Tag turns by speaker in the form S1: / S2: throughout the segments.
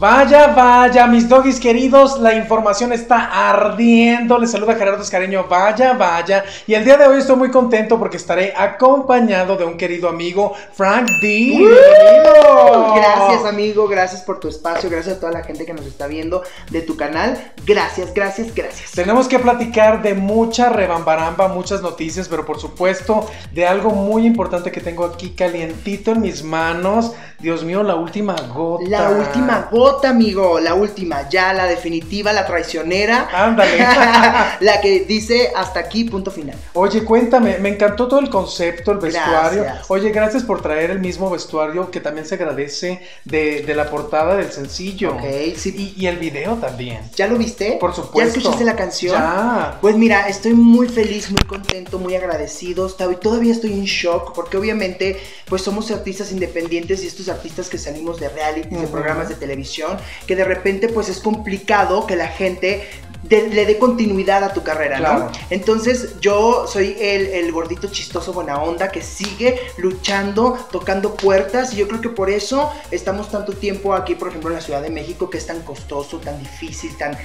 S1: Vaya, vaya, mis doggies queridos, la información está ardiendo. Les saluda Gerardo Escareño, vaya, vaya. Y el día de hoy estoy muy contento porque estaré acompañado de un querido amigo, Frank D.
S2: Bienvenido. Gracias, amigo, gracias por tu espacio, gracias a toda la gente que nos está viendo de tu canal. Gracias, gracias, gracias.
S1: Tenemos que platicar de mucha rebambaramba, muchas noticias, pero por supuesto de algo muy importante que tengo aquí calientito en mis manos. Dios mío, la última gota.
S2: La última gota, amigo, la última, ya la definitiva, la traicionera.
S1: Ándale.
S2: la que dice hasta aquí, punto final.
S1: Oye, cuéntame, me encantó todo el concepto, el vestuario. Oye, gracias por traer el mismo vestuario que también se agradece de, la portada del sencillo.
S2: Ok,
S1: sí. Y, el video también.
S2: ¿Ya lo viste?
S1: Por supuesto.
S2: ¿Ya escuchaste la canción?
S1: Ya.
S2: Pues mira, estoy muy feliz, muy contento, muy agradecido. Todavía estoy en shock porque obviamente pues somos artistas independientes y estos artistas que salimos de reality, de programas de televisión, que de repente pues es complicado que la gente le dé continuidad a tu carrera, ¿no? Entonces yo soy el, el, gordito chistoso buena onda que sigue luchando, tocando puertas y yo creo que por eso estamos tanto tiempo aquí, por ejemplo, en la Ciudad de México, que es tan costoso, tan difícil, tan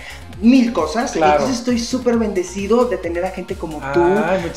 S2: mil cosas. Entonces estoy súper bendecido de tener a gente como tú,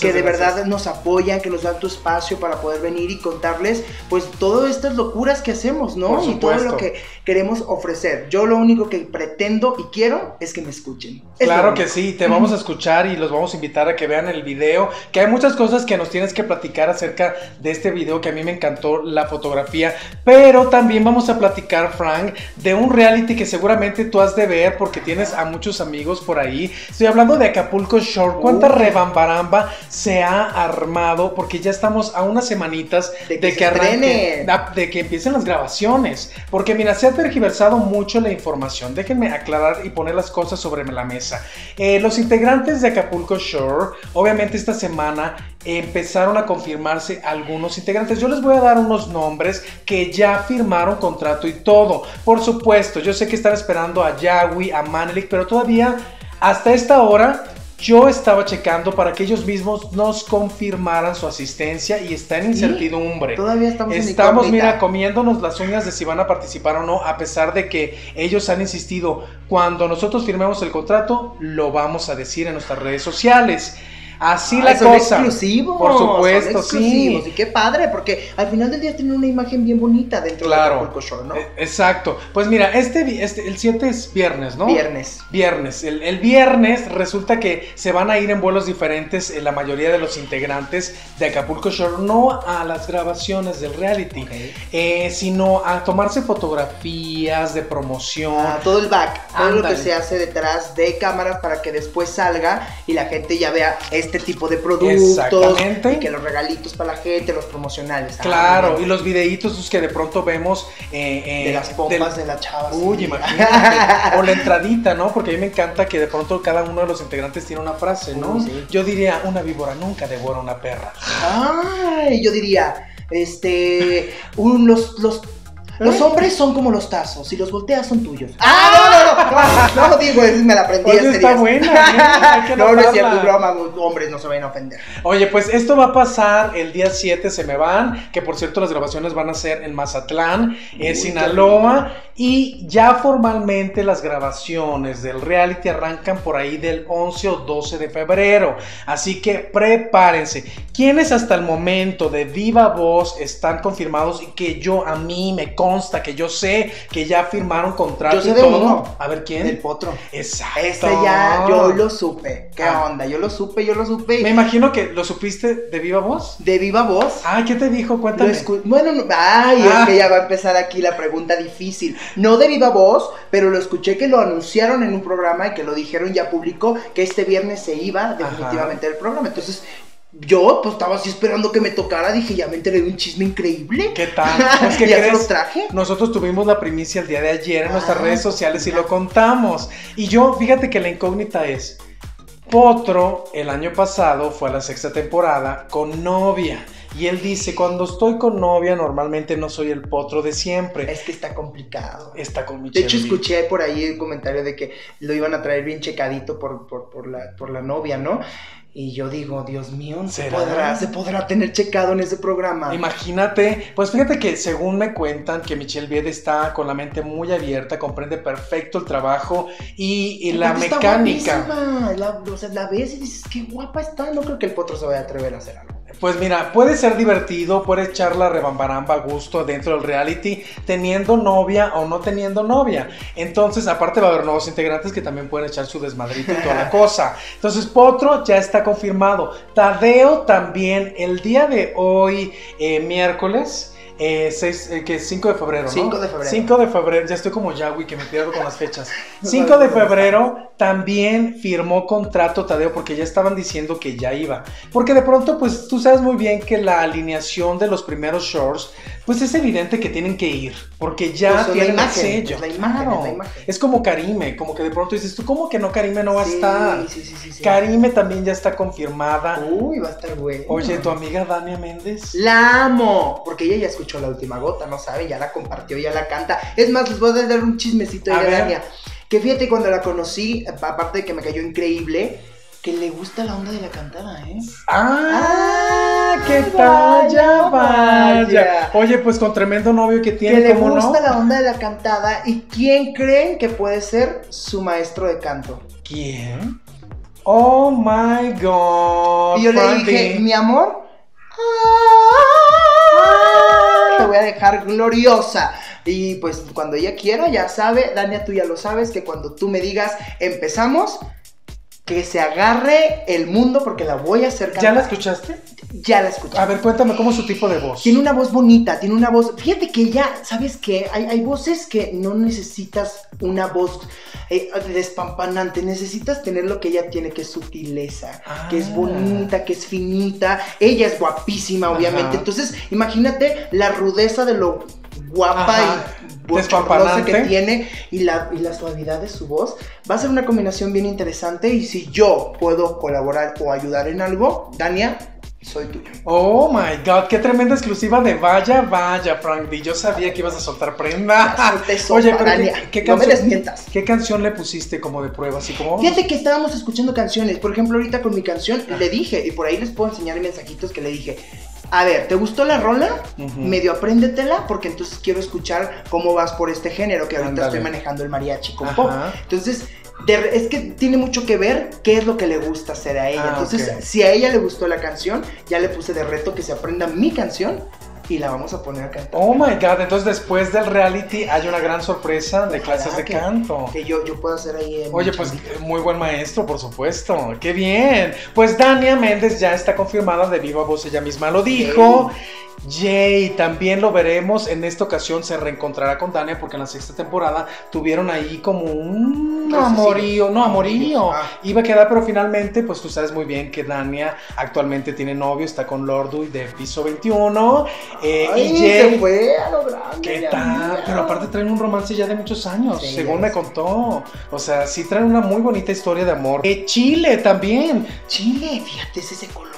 S2: que de verdad nos apoyan, que nos dan tu espacio para poder venir y contarles pues todas estas locuras que hacemos, ¿no? Y todo lo que queremos ofrecer. Yo lo único que pretendo y quiero es que me escuchen.
S1: Claro que sí, te vamos a escuchar y los vamos a invitar a que vean el video, que hay muchas cosas que nos tienes que platicar acerca de este video que a mí me encantó la fotografía, pero también vamos a platicar, Frank, de un reality que seguramente tú has de ver porque tienes a muchos amigos por ahí. Estoy hablando de Acapulco Shore, cuánta rebambaramba se ha armado porque ya estamos a unas semanitas
S2: de que,
S1: de que empiecen las grabaciones, porque mira, se ha tergiversado mucho la información. Déjenme aclarar y poner las cosas sobre la mesa. Eh, los integrantes de Acapulco Shore, obviamente esta semana empezaron a confirmarse algunos integrantes. Yo les voy a dar unos nombres que ya firmaron contrato y todo. Por supuesto, yo sé que están esperando a Yahweh, a Manelik, pero todavía hasta esta hora yo estaba checando para que ellos mismos nos confirmaran su asistencia y está en incertidumbre.
S2: Todavía estamos
S1: Estamos, mira, comiéndonos las uñas de si van a participar o no, a pesar de que ellos han insistido, cuando nosotros firmemos el contrato, lo vamos a decir en nuestras redes sociales. Así la
S2: son
S1: cosa.
S2: exclusivos.
S1: Por supuesto,
S2: sí. Y qué padre, porque al final del día tiene una imagen bien bonita dentro
S1: claro,
S2: del Show, ¿no?
S1: Eh, exacto. Pues mira, este, este el 7 es viernes, ¿no?
S2: Viernes.
S1: Viernes. El, viernes resulta que se van a ir en vuelos diferentes en la mayoría de los integrantes de Acapulco Shore, no a las grabaciones del reality, eh, sino a tomarse fotografías de promoción.
S2: Ah, todo el back, todo lo que se hace detrás de cámaras para que después salga y la gente ya vea este tipo de productos. Y que los regalitos para la gente, los promocionales.
S1: Ah, claro, y los videitos que de pronto vemos. Eh,
S2: eh, de las pompas de la chava.
S1: Uy, imagínate. o la entradita, ¿no? Porque a mí me encanta que de pronto cada uno de los integrantes tiene una frase, ¿no? Yo diría, una víbora nunca devora una perra.
S2: Ay, yo diría, este, un, los, los los hombres son como los tazos, si los volteas son tuyos. ¡Ah! No, no, no, no, digo, me la aprendí
S1: Oye, está buena.
S2: ¿eh? no, no es cierto, broma, hombres no se vayan a ofender.
S1: Oye, pues esto va a pasar el día 7, se me van, que por cierto las grabaciones van a ser en Mazatlán, en Sinaloa, y ya formalmente las grabaciones del reality arrancan por ahí del 11 o 12 de febrero. Así que prepárense. ¿Quiénes hasta el momento de viva voz están confirmados y que yo a mí me consta, que yo sé que ya firmaron contrato
S2: yo sé de
S1: todo?
S2: Uno,
S1: a ver quién.
S2: El potro.
S1: Exacto.
S2: Ese ya yo lo supe. ¿Qué ah. onda? Yo lo supe, yo lo supe.
S1: Me imagino que lo supiste de viva voz.
S2: De viva voz.
S1: Ah, ¿qué te dijo? Cuéntame.
S2: bueno, ay, es ah. que ya va a empezar aquí la pregunta difícil no de viva voz, pero lo escuché que lo anunciaron en un programa y que lo dijeron ya público que este viernes se iba definitivamente del programa. Entonces, yo pues estaba así esperando que me tocara, dije, ya me enteré de un chisme increíble.
S1: ¿Qué tal?
S2: Que ¿Ya lo traje?
S1: Nosotros tuvimos la primicia el día de ayer en nuestras ah, redes sociales y lo contamos. Y yo, fíjate que la incógnita es, Potro el año pasado fue a la sexta temporada con novia. Y él dice, cuando estoy con novia normalmente no soy el potro de siempre.
S2: Es que está complicado.
S1: Está con
S2: De hecho, escuché por ahí un comentario de que lo iban a traer bien checadito por, por, por, la, por la novia, ¿no? Y yo digo, Dios mío, ¿se podrá, ¿se podrá tener checado en ese programa?
S1: Imagínate, pues fíjate que según me cuentan que Michelle Viede está con la mente muy abierta, comprende perfecto el trabajo y, la mecánica.
S2: La, o sea, la ves y dices, qué guapa está, no creo que el potro se vaya a atrever a hacer algo.
S1: Pues mira, puede ser divertido, puede echar la rebambaramba a gusto dentro del reality, teniendo novia o no teniendo novia. Entonces, aparte va a haber nuevos integrantes que también pueden echar su desmadrito y toda la cosa. Entonces, Potro ya está confirmado. Tadeo también, el día de hoy, eh, miércoles, eh, eh, que es 5 de febrero, ¿no?
S2: 5 de febrero.
S1: 5 de febrero, ya estoy como Yahweh que me pierdo con las fechas. 5 de febrero también firmó contrato Tadeo porque ya estaban diciendo que ya iba. Porque de pronto, pues tú sabes muy bien que la alineación de los primeros shorts pues es evidente que tienen que ir, porque ya
S2: pues
S1: tienen
S2: el
S1: sello.
S2: La imagen, la imagen.
S1: Es como Karime, como que de pronto dices, ¿tú cómo que no Karime no va a estar?
S2: Sí, sí, sí,
S1: Karime también ya está confirmada.
S2: Uy, va a estar bueno.
S1: Oye, ¿tu amiga Dania Méndez?
S2: La amo, porque ella ya escuchó la última gota, no sabe, ya la compartió, ya la canta. Es más, les voy a dar un chismecito de Dania. Que fíjate, cuando la conocí, aparte de que me cayó increíble, que le gusta la onda de la cantada, ¿eh?
S1: ¡Ah! ah qué vaya, vaya! Oye, pues con tremendo novio que tiene,
S2: Que le gusta la onda de la cantada. ¿Y quién creen que puede ser su maestro de canto?
S1: ¿Quién? Oh my god.
S2: Y yo le dije, mi amor, te voy a dejar gloriosa. Y pues cuando ella quiera, ya sabe, Dania, tú ya lo sabes, que cuando tú me digas, empezamos, que se agarre el mundo porque la voy a hacer
S1: ¿Ya la escuchaste?
S2: Ya la escuché.
S1: A ver, cuéntame cómo es su tipo de voz.
S2: Tiene una voz bonita, tiene una voz. Fíjate que ya, ¿sabes qué? Hay, hay voces que no necesitas una voz eh, despampanante, necesitas tener lo que ella tiene, que es sutileza, que es ah. bonita, que es finita. Ella es guapísima, obviamente. Entonces, imagínate la rudeza de lo guapa y bochornosa que tiene y la, y la suavidad de su voz, va a ser una combinación bien interesante y si yo puedo colaborar o ayudar en algo, Dania, soy tuyo.
S1: Oh my god, qué tremenda exclusiva de Vaya, Vaya, Frank D. Yo sabía que ibas a soltar prenda.
S2: Oye, pero ¿qué, canción,
S1: ¿qué canción le pusiste como de prueba? Así como...
S2: Fíjate que estábamos escuchando canciones. Por ejemplo, ahorita con mi canción le dije, y por ahí les puedo enseñar mensajitos que le dije a ver, ¿te gustó la rola? Medio apréndetela porque entonces quiero escuchar cómo vas por este género que ahorita estoy manejando el mariachi con pop. Entonces, es que tiene mucho que ver qué es lo que le gusta hacer a ella. Ah, entonces, si a ella le gustó la canción, ya le puse de reto que se aprenda mi canción y la vamos a poner a cantar.
S1: Oh my god, entonces después del reality hay una gran sorpresa de clases de canto.
S2: Que yo, yo puedo hacer ahí. En
S1: Oye, pues muy buen maestro, por supuesto. Qué bien. Pues Dania Méndez ya está confirmada de viva voz, ella misma lo dijo. Jay, también lo veremos. En esta ocasión se reencontrará con Dania porque en la sexta temporada tuvieron ahí como un amorío. No, amorío. Ah. Iba a quedar, pero finalmente, pues tú sabes muy bien que Dania actualmente tiene novio, está con Lordu de piso 21.
S2: Eh, y Jay. Se fue a lo grande,
S1: ¿Qué tal? Pero aparte traen un romance ya de muchos años, según me contó. O sea, sí traen una muy bonita historia de amor. Eh, Chile también.
S2: Chile, fíjate, ese color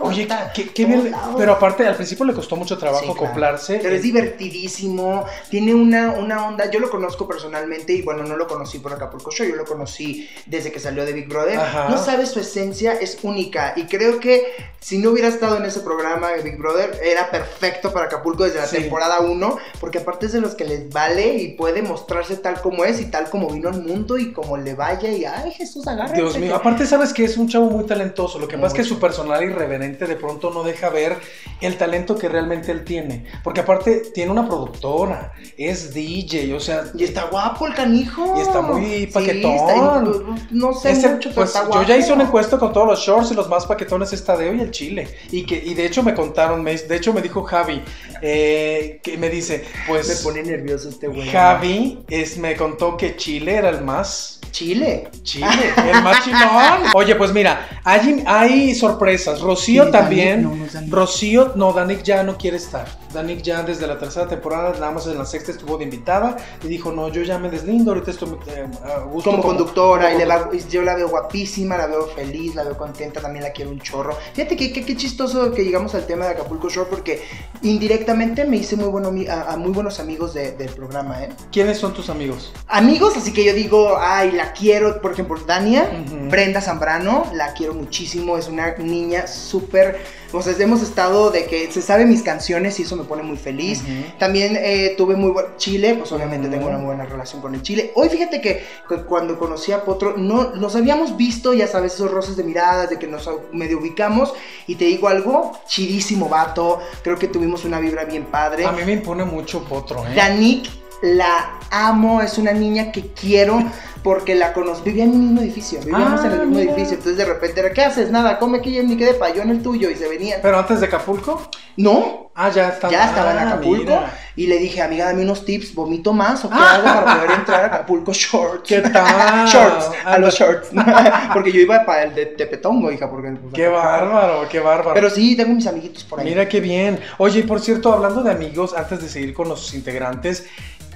S1: Oye, qué, bien. Pero aparte, al principio le costó mucho trabajo acoplarse.
S2: Pero es divertidísimo. Tiene una, una onda. Yo lo conozco personalmente y bueno, no lo conocí por Acapulco Show. Yo lo conocí desde que salió de Big Brother. No sabes, su esencia es única. Y creo que si no hubiera estado en ese programa de Big Brother, era perfecto para Acapulco desde la temporada 1. Porque aparte es de los que les vale y puede mostrarse tal como es y tal como vino al mundo y como le vaya. Y ay, Jesús, agárrate.
S1: Dios mío. Aparte, sabes que es un chavo muy talentoso. Lo que pasa es que su personalidad irreverente de pronto no deja ver el talento que realmente él tiene. Porque aparte tiene una productora, es DJ, o sea...
S2: Y está guapo el canijo.
S1: Y está muy paquetón.
S2: no sé mucho,
S1: pues, Yo ya hice una encuesta con todos los shorts y los más paquetones está de hoy el Chile. Y que y de hecho me contaron, de hecho me dijo Javi, eh, que me dice, pues...
S2: Me pone nervioso este güey.
S1: Javi es, me contó que Chile era el más
S2: Chile.
S1: Chile, el más chingón. Oye, pues mira, hay, hay sorpresas. Rocío
S2: Sí,
S1: también.
S2: Danik, no, no es Danik.
S1: Rocío, no, Danik ya no quiere estar. Danik ya desde la tercera temporada, nada más en la sexta estuvo de invitada y dijo, no, yo ya me deslindo, ahorita estoy eh, a gusto
S2: Como, conductora,
S1: como
S2: y le va-
S1: conductora".
S2: yo la veo guapísima, la veo feliz, la veo contenta, también la quiero un chorro. Fíjate que que- qué chistoso que llegamos al tema de Acapulco Shore porque indirectamente me hice muy, bueno, a, a muy buenos amigos de- del programa, ¿eh?
S1: ¿Quiénes son tus amigos?
S2: Amigos, así que yo digo, ay, la quiero, por ejemplo, Dania. Brenda Zambrano, la quiero muchísimo, es una niña súper, o sea, hemos estado de que se sabe mis canciones y eso me pone muy feliz. También eh, tuve muy buen Chile, pues obviamente tengo una muy buena relación con el Chile. Hoy fíjate que, cu- cuando conocí a Potro, no, nos habíamos visto, ya sabes, esos roces de miradas, de que nos medio ubicamos. Y te digo algo, chidísimo vato, creo que tuvimos una vibra bien padre.
S1: A mí me impone mucho Potro, ¿eh?
S2: Danik, la amo, es una niña que quiero porque la conozco. Vivía en mi mismo edificio, vivíamos
S1: Ah,
S2: en el mismo
S1: mira.
S2: edificio. Entonces de repente era, ¿qué haces? Nada, come aquí en mi que de yo en el tuyo. Y se venían.
S1: Pero antes de Acapulco,
S2: No,
S1: ah, ya está.
S2: ya estaba en
S1: Ah,
S2: Acapulco
S1: mira.
S2: y le dije, amiga, dame unos tips, ¿vomito más o qué hago para poder entrar a Acapulco Shorts?
S1: ¿Qué tal?
S2: shorts, a
S1: Ah,
S2: los shorts. porque yo iba para el de Tepetongo, hija, porque... pues,
S1: Qué bárbaro, qué bárbaro.
S2: Pero sí, tengo mis amiguitos por ahí.
S1: Mira qué bien. Oye, y por cierto, hablando de amigos, antes de seguir con los integrantes,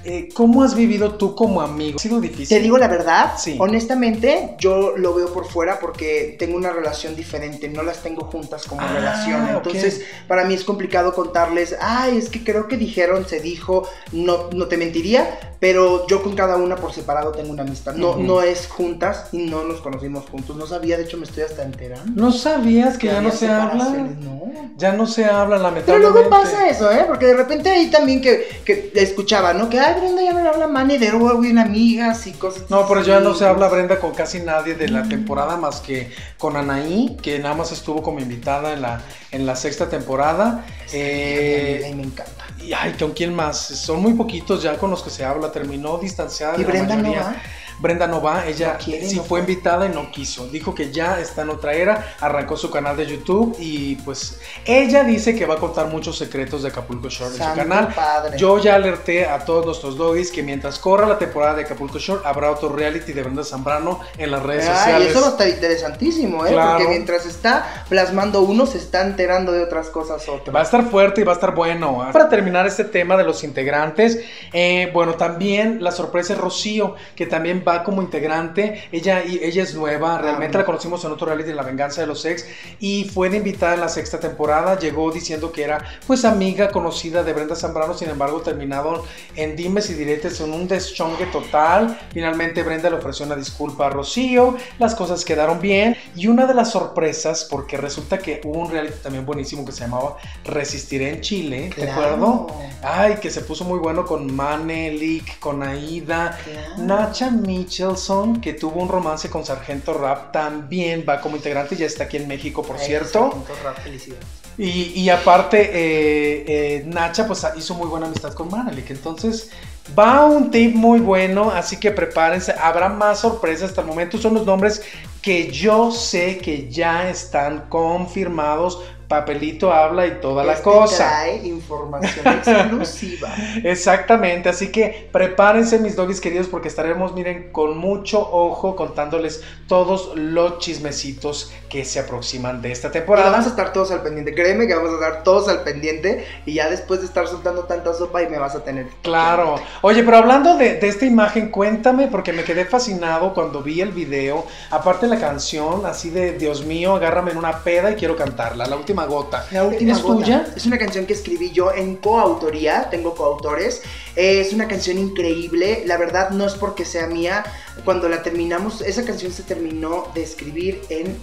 S1: eh, ¿cómo has vivido tú como amigo? ¿Ha sido difícil?
S2: Te digo la verdad,
S1: Sí.
S2: honestamente, yo lo veo por fuera porque tengo una relación diferente, no las tengo juntas como
S1: Ah,
S2: relación. Entonces, para mí es complicado contarles, ay, es que creo que dijeron, se dijo, no, no te mentiría, pero yo con cada una por separado tengo una amistad. No, no es juntas y no nos conocimos juntos. No sabía, de hecho, me estoy hasta enterando.
S1: ¿No sabías que ya no se habla?
S2: No.
S1: Ya no se habla,
S2: Pero
S1: lamentablemente.
S2: luego pasa eso, ¿eh? Porque de repente ahí también que, que escuchaba, ¿no? Que, ay, Brenda ya me habla Manny de nuevo, bien amigas y cosas
S1: No, pero ya no se
S2: así.
S1: habla Brenda con casi nadie de
S2: Mm.
S1: la temporada más que con Anaí, que nada más estuvo como invitada en la, en la sexta temporada. Eh,
S2: Ay, me encanta.
S1: y ay, ¿con quién más? Son muy poquitos ya con los que se habla. Terminó distanciada.
S2: ¿Y
S1: de la
S2: Brenda no
S1: mayoría.
S2: va?
S1: Brenda no va, ella
S2: No quiere,
S1: sí
S2: no
S1: fue invitada y no quiso. Dijo que ya está en otra era, arrancó su canal de YouTube y pues ella dice que va a contar muchos secretos de Acapulco Shore en su canal.
S2: padre.
S1: Yo ya alerté a todos nuestros doggies que mientras corra la temporada de Acapulco Shore habrá otro reality de Brenda Zambrano en las redes
S2: Ay,
S1: sociales.
S2: eso va a estar interesantísimo, ¿eh?
S1: Claro.
S2: Porque mientras está plasmando uno, se está enterando de otras cosas otro.
S1: Va a estar fuerte y va a estar bueno. Para terminar este tema de los integrantes, eh, bueno, también la sorpresa es Rocío, que también va como integrante. Ella, ella es nueva, realmente
S2: Ah.
S1: la conocimos en otro reality de La Venganza de los Ex y fue de invitada en la sexta temporada. Llegó diciendo que era pues amiga conocida de Brenda Zambrano, sin embargo, terminaron en dimes y diretes en un deschongue total. Finalmente, Brenda le ofreció una disculpa a Rocío, las cosas quedaron bien y una de las sorpresas, porque resulta que hubo un reality también buenísimo que se llamaba Resistiré en Chile, ¿te
S2: Claro.
S1: acuerdo? Ay, que se puso muy bueno con Manelik, con Aida.
S2: Claro.
S1: Nacha Michelson, que tuvo un romance con Sargento Rap, también va como integrante, ya está aquí en México, por
S2: Ay,
S1: cierto.
S2: Sargento Rap, felicidades.
S1: Y, y aparte, eh, eh, Nacha pues hizo muy buena amistad con Manelik. Entonces, va un tip muy bueno, así que prepárense. Habrá más sorpresas. Hasta el momento son los nombres que yo sé que ya están confirmados. Papelito habla y toda la
S2: Este
S1: cosa.
S2: trae información exclusiva.
S1: Exactamente, así que prepárense mis doggies queridos porque estaremos, miren, con mucho ojo contándoles todos los chismecitos que se aproximan de esta
S2: Y
S1: temporada.
S2: vamos a estar todos al pendiente. Créeme que vamos a estar todos al pendiente. Y ya después de estar soltando tanta sopa, y me vas a tener.
S1: Claro. Oye, pero hablando de, de esta imagen, cuéntame, porque me quedé fascinado cuando vi el video. Aparte la canción, así de Dios mío, agárrame en una peda y quiero cantarla, la última gota.
S2: La última
S1: ¿Es
S2: gota.
S1: tuya?
S2: Es una canción que escribí yo en coautoría, tengo coautores. Eh, es una canción increíble, la verdad no es porque sea mía. Cuando la terminamos, esa canción se terminó de escribir en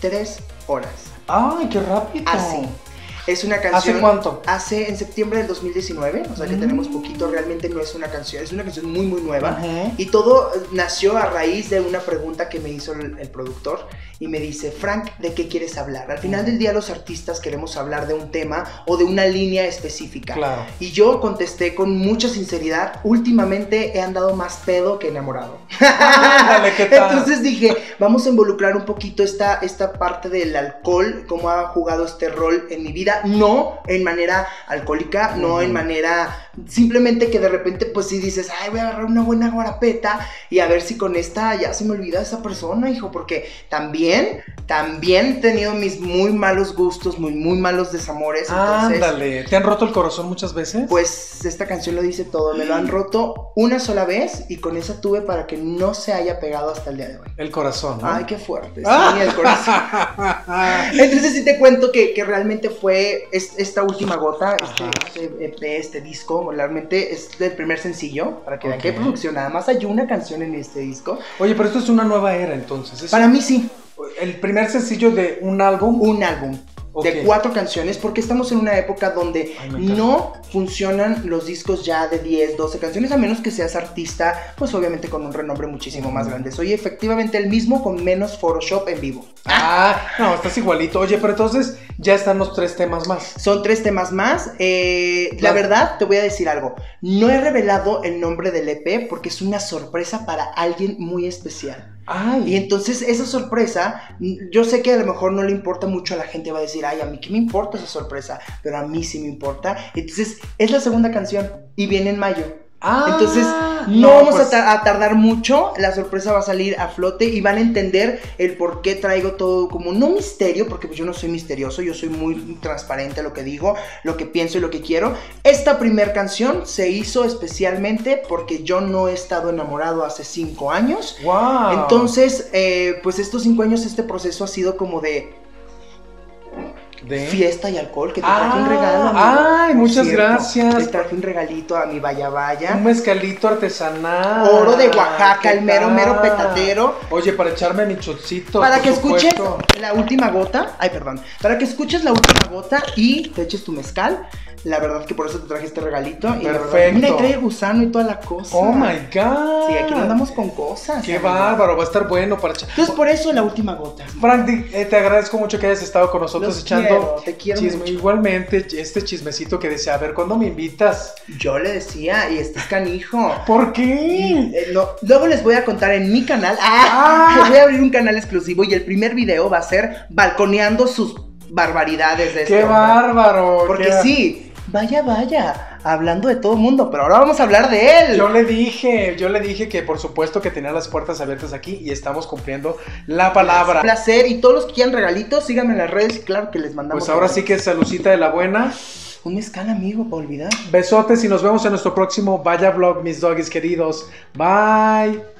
S2: tres horas.
S1: Ay, qué rápido.
S2: Así. Es una canción.
S1: ¿Hace cuánto?
S2: Hace en septiembre del 2019, o sea que
S1: Mm.
S2: tenemos poquito, realmente no es una canción, es una canción muy muy nueva.
S1: Ujú.
S2: Y todo nació a raíz de una pregunta que me hizo el, el productor y me dice, Frank, ¿de qué quieres hablar? Al final del día los artistas queremos hablar de un tema o de una línea específica.
S1: Claro.
S2: Y yo contesté con mucha sinceridad, últimamente he andado más pedo que enamorado.
S1: Ándale, ¿qué tal?
S2: Entonces dije, vamos a involucrar un poquito esta, esta parte del alcohol, cómo ha jugado este rol en mi vida. No en manera alcohólica, no en manera simplemente que de repente pues si dices, ay, voy a agarrar una buena guarapeta y a ver si con esta ya se me olvida esa persona, hijo, porque también, también he tenido mis muy malos gustos, muy, muy malos desamores. Entonces,
S1: Ándale, ¿te han roto el corazón muchas veces?
S2: pues esta canción lo dice todo, me lo han roto una sola vez y con esa tuve para que no se haya pegado hasta el día de hoy.
S1: el corazón, ¿no?
S2: Ay, qué fuerte, sí, el corazón. Entonces sí te cuento que, que realmente fue es- esta última gota, este, este EP, este disco, realmente es el primer sencillo, para que vean que hay
S1: Ok.
S2: producción, nada más hay una canción en este disco.
S1: Oye, pero esto es una nueva era entonces. Es
S2: Para mí sí,
S1: el primer sencillo de un álbum.
S2: un álbum. De cuatro canciones, porque estamos en una época donde
S1: Ay,
S2: no funcionan los discos ya de 10, 12 canciones, a menos que seas artista, pues obviamente con un renombre muchísimo más grande. Soy efectivamente el mismo con menos Photoshop en vivo.
S1: Ah, no, estás igualito. Oye, pero entonces ya están los tres temas más.
S2: Son tres temas más. Eh, la verdad, te voy a decir algo. No he revelado el nombre del EP porque es una sorpresa para alguien muy especial.
S1: Ay.
S2: Y entonces esa sorpresa, yo sé que a lo mejor no le importa mucho a la gente, va a decir, ay, a mí qué me importa esa sorpresa, pero a mí sí me importa. Entonces es la segunda canción y viene en mayo.
S1: Ah,
S2: Entonces, no, vamos
S1: pues,
S2: a, ta- a tardar mucho, la sorpresa va a salir a flote y van a entender el por qué traigo todo como, no misterio, porque pues yo no soy misterioso, yo soy muy transparente a lo que digo, lo que pienso y lo que quiero. Esta primera canción se hizo especialmente porque yo no he estado enamorado hace cinco años.
S1: Wow.
S2: Entonces, eh, pues estos cinco años este proceso ha sido como de
S1: De-
S2: fiesta y alcohol, que te
S1: Ah,
S2: traje un regalo. amigo.
S1: ay, muchas
S2: cierto,
S1: gracias.
S2: Te traje un regalito a mi vaya vaya.
S1: Un mezcalito artesanal.
S2: Oro de Oaxaca,
S1: ¿Qué
S2: el mero,
S1: tal?
S2: mero petatero.
S1: Oye, para echarme mi chocito.
S2: Para que escuches
S1: supuesto.
S2: la última gota, ay perdón, para que escuches la última gota y te eches tu mezcal. La verdad que por eso te traje este regalito. Y la verdad,
S1: Perfecto.
S2: mira, y trae gusano y toda la cosa.
S1: Oh my god.
S2: Sí, aquí andamos con cosas.
S1: Qué
S2: amigo.
S1: bárbaro, va a estar bueno para echar.
S2: Entonces por eso la última gota.
S1: Frank, eh, te agradezco mucho que hayas estado con nosotros
S2: Los
S1: echando
S2: quiero, te quiero
S1: chisme. Igualmente, este chismecito que decía, a ver, ¿cuándo me invitas?
S2: Yo le decía, y este es canijo.
S1: ¿Por qué?
S2: Y, eh, no, luego les voy a contar en mi canal.
S1: Ah.
S2: ¡Ah! Voy a abrir un canal exclusivo y el primer video va a ser balconeando sus barbaridades de este
S1: ¡Qué
S2: hombre.
S1: bárbaro!
S2: Porque
S1: qué-
S2: sí, vaya, vaya, hablando de todo el mundo, pero ahora vamos a hablar de él.
S1: Yo le dije, yo le dije que por supuesto que tenía las puertas abiertas aquí y estamos cumpliendo la palabra.
S2: Un placer y todos los que quieran regalitos, síganme en las redes y claro que les mandamos.
S1: Pues ahora sí que salucita de la buena.
S2: Un mezcal, amigo, para olvidar.
S1: Besotes y nos vemos en nuestro próximo Vaya Vlog, mis doggies queridos. Bye.